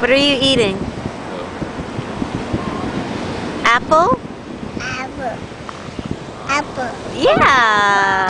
What are you eating? Apple? Apple. Apple. Yeah.